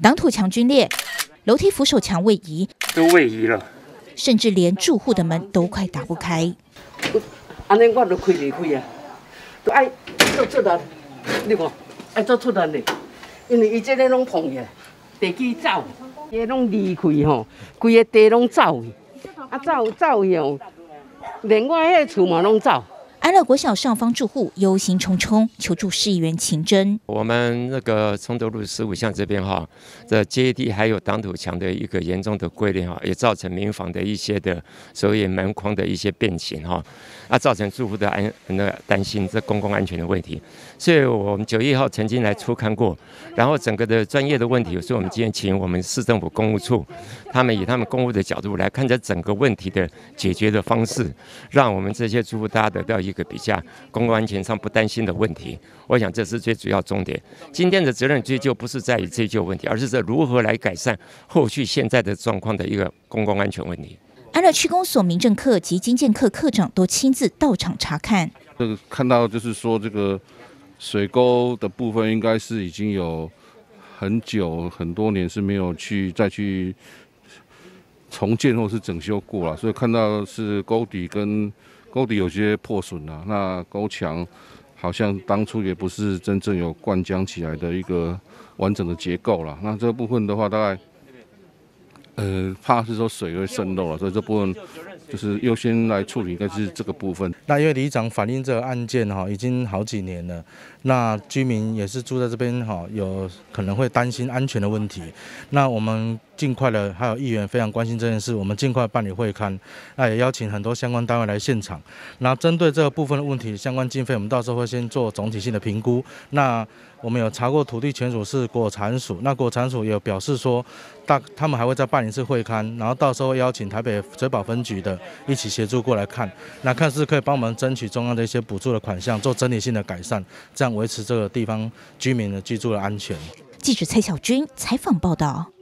挡土墙龟裂，楼梯扶手墙位移，都位移了，甚至连住户的门都快打不开。安尼我都开唔开啊？都爱做出来，你看爱做出来的，因为伊这个拢碰嘅，地基走，伊拢离开吼，规个地拢走去，啊走走去哦，连我迄个厝嘛拢走。安乐国小上方住户忧心忡忡，求助市议员秦真。我们那个崇德路十五巷这边哈，这阶梯还有挡土墙的一个严重的龟裂哈，也造成民房的一些的所谓门框的一些变形哈，啊，造成住户的安那担心这公共安全的问题。所以我们九月一号曾经来初看过，然后整个的专业的问题，所以我们今天请我们市政府公务处，他们以他们公务的角度来看这整个问题的解决的方式，让我们这些住户大家得到一个比较公共安全上不担心的问题。我想这是最主要重点。今天的责任追究不是在于追究问题，而是在如何来改善后续现在的状况的一个公共安全问题。安乐区公所民政课及经建课课长都亲自到场查看。这个看到就是说这个。水沟的部分应该是已经有很久很多年是没有去再去重建或是整修过了，所以看到是沟底跟沟底有些破损了。那沟墙好像当初也不是真正有灌浆起来的一个完整的结构了。那这部分的话，大概呃怕是说水会渗漏了，所以这部分。就是优先来处理，应该是这个部分。那因为里长反映这个案件哈，已经好几年了。那居民也是住在这边哈，有可能会担心安全的问题。那我们尽快的，还有议员非常关心这件事，我们尽快办理会刊。那也邀请很多相关单位来现场。那针对这个部分的问题，相关经费我们到时候会先做总体性的评估。那我们有查过土地权属是国产署，那国产署也表示说，大他们还会再办一次会刊，然后到时候邀请台北水保分局一起协助过来看，那看是可以帮我们争取中央的一些补助的款项，做整体性的改善，这样维持这个地方居民的居住的安全。记者蔡小军采访报道。